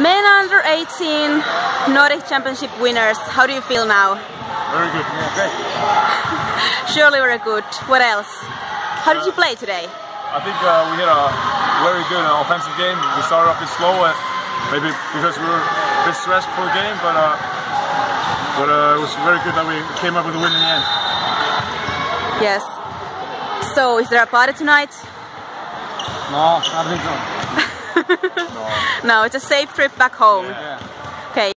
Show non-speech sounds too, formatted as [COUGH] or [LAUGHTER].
Men under 18 Nordic Championship winners. How do you feel now? Very good. Yeah, great. [LAUGHS] Surely very good. What else? How did you play today? I think uh, we had a very good uh, offensive game. We started off a bit slow, uh, maybe because we were a bit stressed for the game, but uh, but uh, it was very good that we came up with a win in the end. Yes. So, is there a party tonight? No, I think so. [LAUGHS] no, it's a safe trip back home. Yeah.